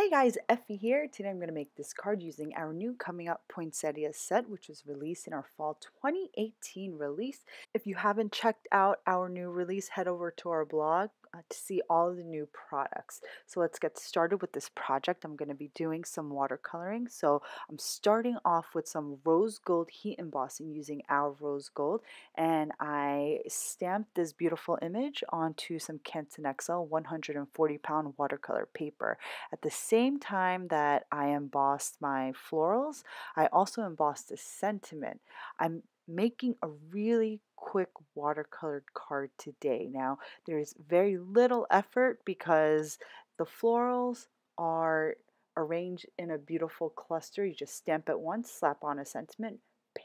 Hey guys, Effie here. Today I'm going to make this card using our new Coming Up Poinsettia set, which was released in our fall 2018 release. If you haven't checked out our new release, head over to our blog uh, to see all the new products. So let's get started with this project. I'm going to be doing some watercoloring. So I'm starting off with some rose gold heat embossing using our rose gold. And I stamped this beautiful image onto some Canson XL 140 pound watercolor paper. At the same time that I embossed my florals, I also embossed a sentiment. I'm making a really quick watercolored card today. Now, there's very little effort because the florals are arranged in a beautiful cluster. You just stamp it once, slap on a sentiment,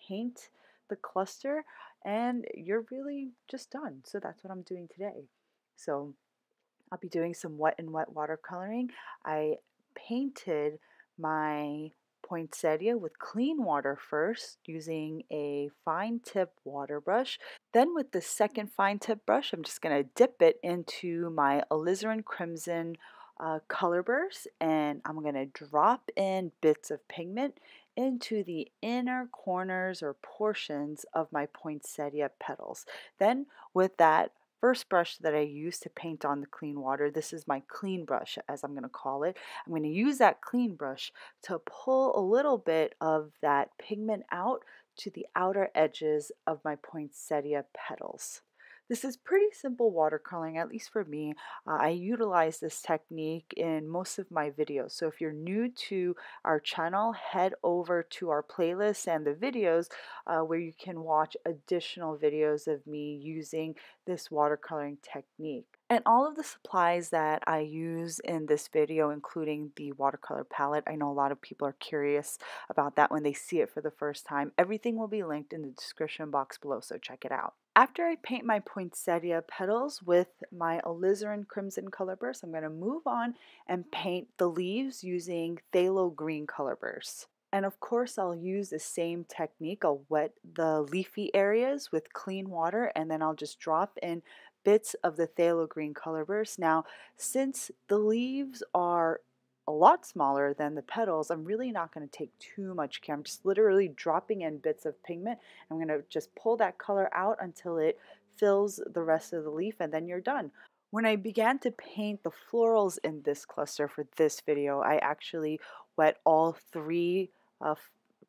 paint the cluster, and you're really just done. So that's what I'm doing today. So I'll be doing some wet and wet watercoloring. I painted my poinsettia with clean water first using a fine tip water brush. Then with the second fine tip brush, I'm just going to dip it into my alizarin crimson uh, color burst and I'm going to drop in bits of pigment into the inner corners or portions of my poinsettia petals. Then with that first brush that I use to paint on the clean water. This is my clean brush, as I'm going to call it. I'm going to use that clean brush to pull a little bit of that pigment out to the outer edges of my poinsettia petals. This is pretty simple watercoloring, at least for me. Uh, I utilize this technique in most of my videos. So if you're new to our channel, head over to our playlist and the videos uh, where you can watch additional videos of me using this watercoloring technique. And all of the supplies that I use in this video, including the watercolor palette, I know a lot of people are curious about that when they see it for the first time. Everything will be linked in the description box below, so check it out. After I paint my poinsettia petals with my alizarin crimson color burst, I'm going to move on and paint the leaves using phthalo green color burst. And of course, I'll use the same technique. I'll wet the leafy areas with clean water and then I'll just drop in bits of the phthalo green color burst. Now, since the leaves are a lot smaller than the petals, I'm really not going to take too much care. I'm just literally dropping in bits of pigment. I'm going to just pull that color out until it fills the rest of the leaf and then you're done. When I began to paint the florals in this cluster for this video, I actually wet all three uh,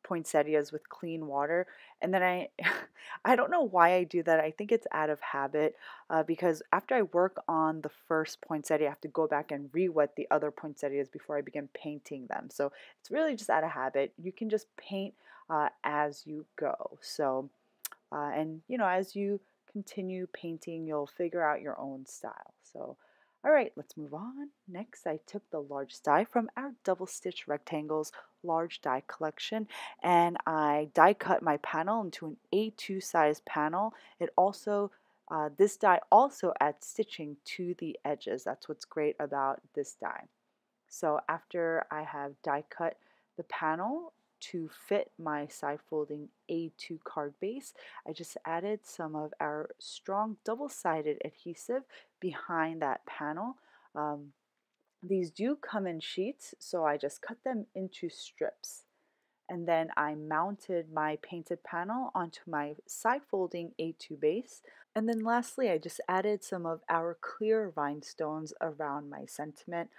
poinsettias with clean water. And then I, I don't know why I do that. I think it's out of habit uh, because after I work on the first poinsettia, I have to go back and re-wet the other poinsettias before I begin painting them. So it's really just out of habit. You can just paint uh, as you go. So, uh, and you know, as you continue painting, you'll figure out your own style. So all right, let's move on. Next, I took the large die from our double stitch rectangles large die collection and I die cut my panel into an A2 size panel. It also uh, this die also adds stitching to the edges. That's what's great about this die. So after I have die cut the panel, to fit my side folding A2 card base, I just added some of our strong double-sided adhesive behind that panel. Um, these do come in sheets, so I just cut them into strips. And then I mounted my painted panel onto my side folding A2 base. And then lastly, I just added some of our clear rhinestones around my sentiment.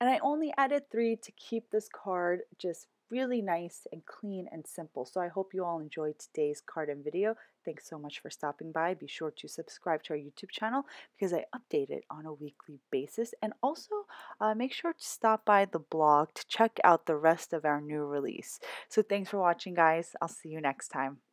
And I only added three to keep this card just really nice and clean and simple. So I hope you all enjoyed today's card and video. Thanks so much for stopping by. Be sure to subscribe to our YouTube channel because I update it on a weekly basis. And also uh, make sure to stop by the blog to check out the rest of our new release. So thanks for watching guys. I'll see you next time.